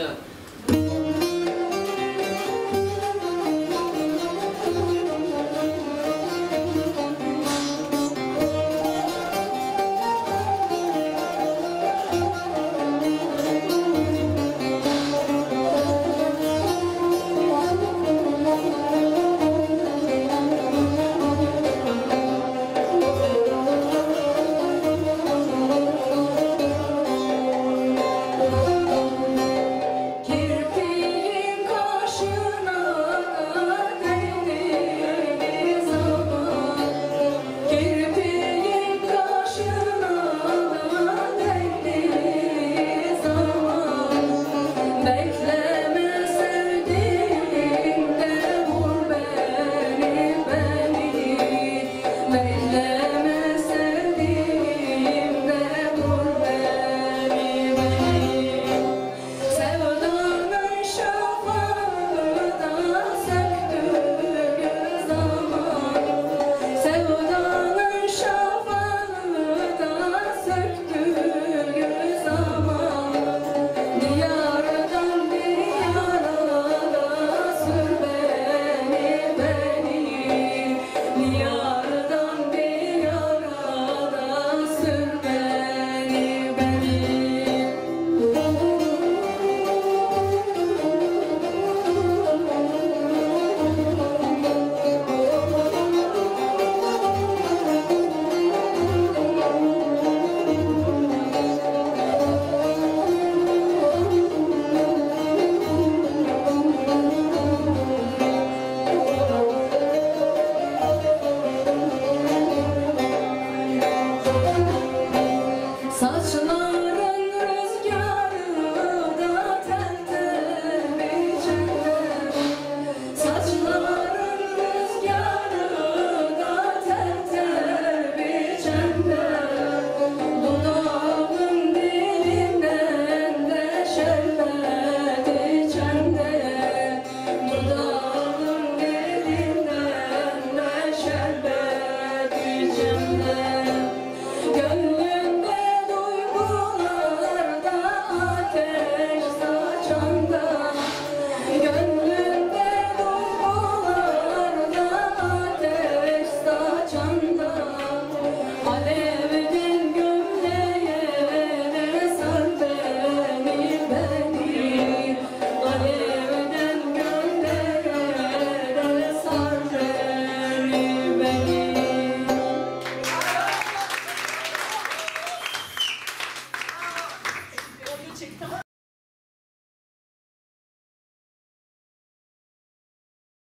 to to come.